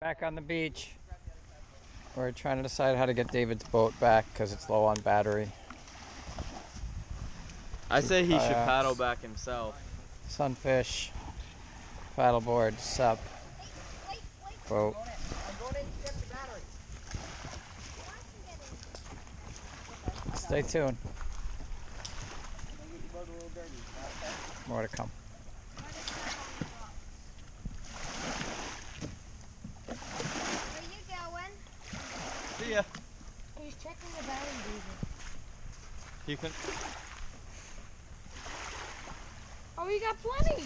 Back on the beach. We're trying to decide how to get David's boat back because it's low on battery. I say he should paddle back himself. Sunfish, paddleboard, sup, boat. Stay tuned. More to come. See ya. He's checking the battery, David. You can. Oh, you got plenty.